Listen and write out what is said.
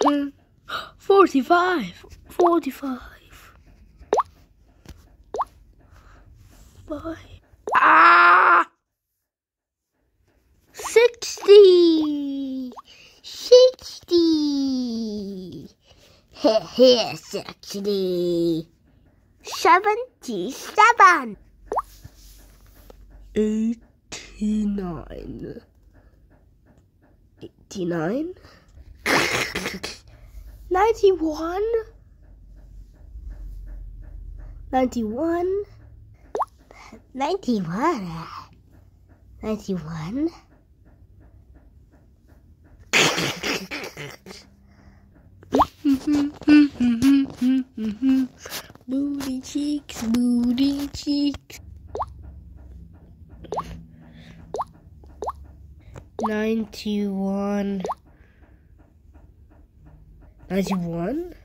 45, 45, 45, 5, ah, 60, 60, heh heh, 60, 77, 89, 89, 91, 91, 91, 91, booty cheeks, booty cheeks. Ninety-one. As you want.